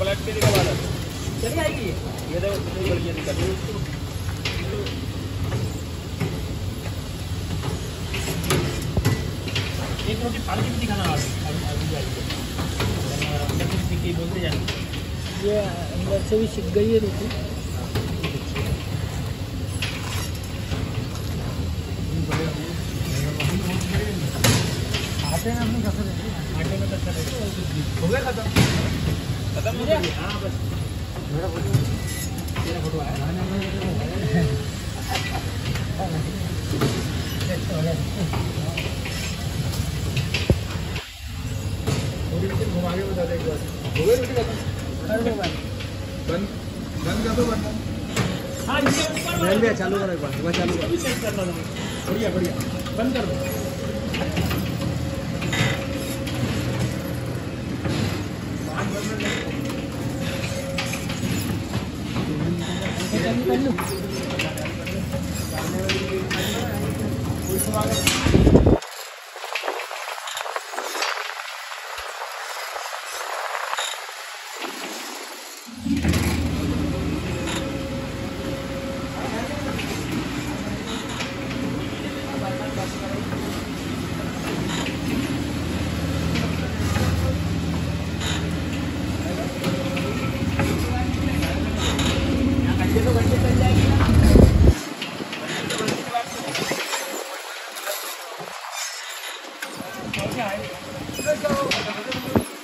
वाला चली आएगी ये? देखो कितनी बड़ी दिक्कत है। एक रोटी फाड़ भी दिखाना अभी अभी अंदर बोलते जाना ये अंदर से भी सीख गई है रोटी। आटे में आटे में हो गया खत्म? घुमा हो कर बंद बंद कर दो बंद हाँ ये ऊपर चालू करो एक बार चालू था बढ़िया बढ़िया बंद कर दो। कर लूँ 螃蟹还行这个肉好像